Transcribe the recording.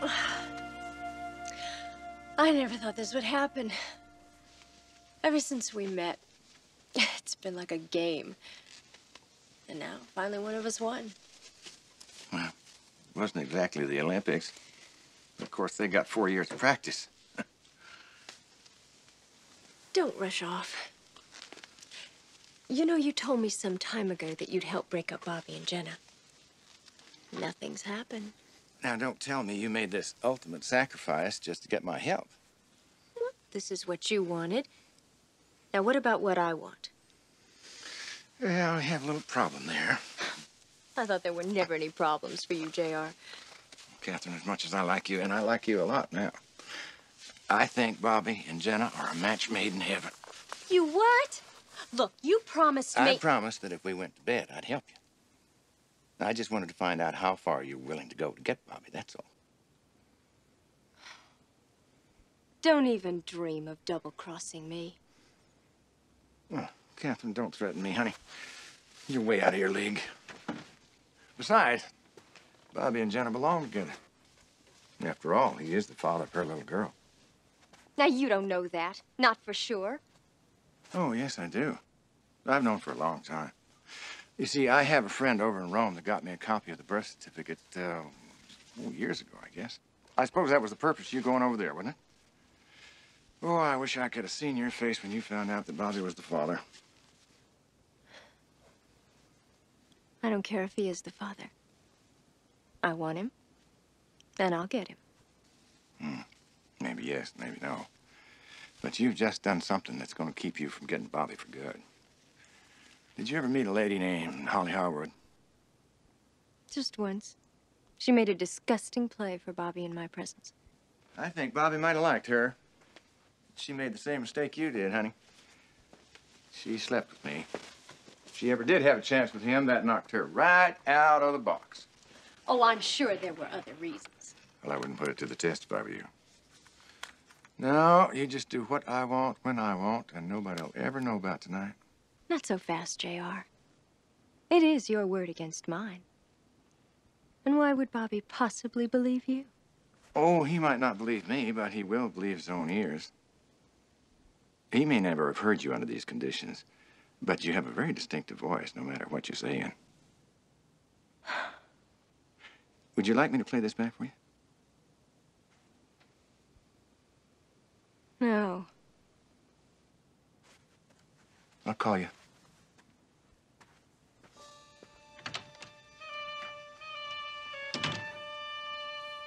I never thought this would happen. Ever since we met, it's been like a game. And now, finally, one of us won. Well, it wasn't exactly the Olympics. Of course, they got four years of practice. Don't rush off. You know, you told me some time ago that you'd help break up Bobby and Jenna. Nothing's happened. Now, don't tell me you made this ultimate sacrifice just to get my help. Well, this is what you wanted. Now, what about what I want? Well, we have a little problem there. I thought there were never any problems for you, J.R. Katherine, as much as I like you, and I like you a lot now, I think Bobby and Jenna are a match made in heaven. You what? Look, you promised me... I promised that if we went to bed, I'd help you. I just wanted to find out how far you're willing to go to get Bobby, that's all. Don't even dream of double-crossing me. Oh, Katherine, don't threaten me, honey. You're way out of your league. Besides, Bobby and Jenna belong together. After all, he is the father of her little girl. Now, you don't know that. Not for sure. Oh, yes, I do. I've known for a long time. You see, I have a friend over in Rome that got me a copy of the birth certificate, uh, years ago, I guess. I suppose that was the purpose of you going over there, wasn't it? Oh, I wish I could have seen your face when you found out that Bobby was the father. I don't care if he is the father. I want him, and I'll get him. Hmm. Maybe yes, maybe no. But you've just done something that's going to keep you from getting Bobby for good. Did you ever meet a lady named Holly Harwood? Just once. She made a disgusting play for Bobby in my presence. I think Bobby might have liked her. She made the same mistake you did, honey. She slept with me. If she ever did have a chance with him, that knocked her right out of the box. Oh, I'm sure there were other reasons. Well, I wouldn't put it to the test if I were you. No, you just do what I want when I want, and nobody'll ever know about tonight. Not so fast, J.R. It is your word against mine. And why would Bobby possibly believe you? Oh, he might not believe me, but he will believe his own ears. He may never have heard you under these conditions, but you have a very distinctive voice, no matter what you're saying. Would you like me to play this back for you? No. I'll call you.